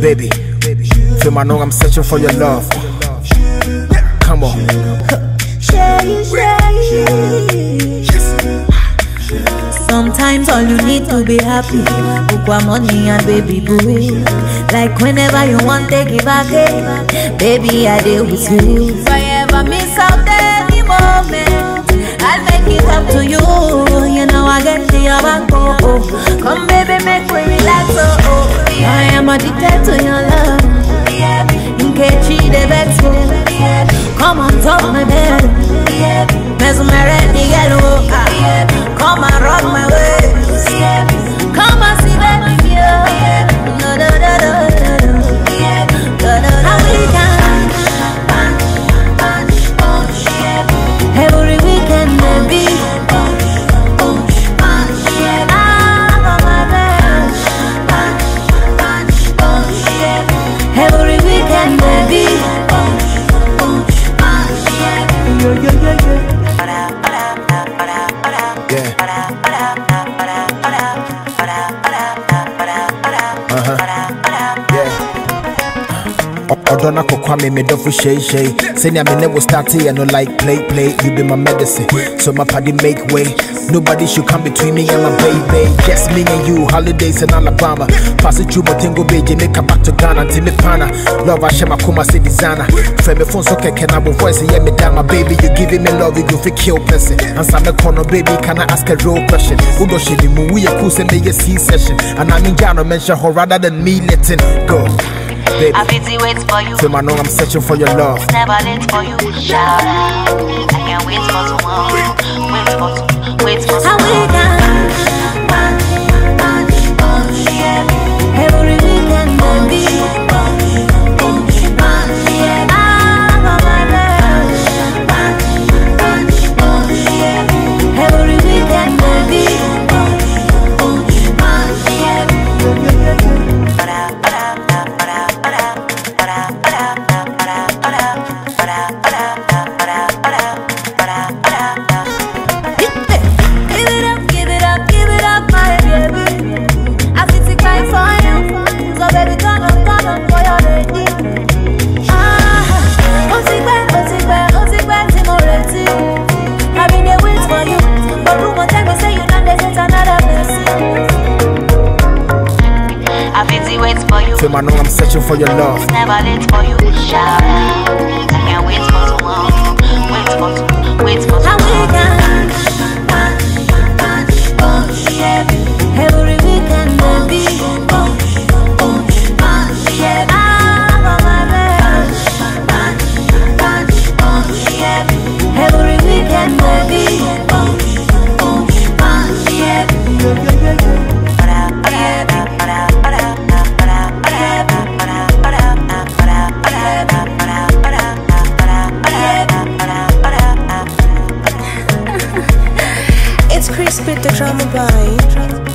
Baby, feel I know I'm searching for your love. Come on. Sometimes all you need to be happy. Ukwa money and baby boo. Like whenever you want, take it back. eh. Baby, I deal with you. If I ever miss out any moment, I'll make it up to you. You know I get. Oh, oh. Come, baby, addicted to your love. In case she the vex oh. Come on top my bed Mesmerize the yellow Uh-huh. Ɔdɔ no akɔkwa me medɔfo hyeehyee sɛnea me ne wo starteɛ no like play play. You be my medicine so my party make way. Nobody should come between me and my baby. Just me and you holidays in alabama. Pass it through Montego Bay jamaica back to ghana nti me pana love ahyɛ makoma sɛ designer. Frɛ me phone so kɛkɛ na bo voice yɛ me da my baby you giving me love you go fit kill person. Ansa mɛkɔ no baby can I ask a real question? Hyɛ ne mu woyɛ cool sɛ mɛyɛ c session? Anaa mengya no mention her rather than me letting go baby. I busy wait for you. Feel I know I'm searching for your love. It's never late for you. Shout out. I can't wait for tomorrow. Wait for Wait for tomorrow Feel I know I'm searching for your love. it's never late for you. Shout crispy the drama by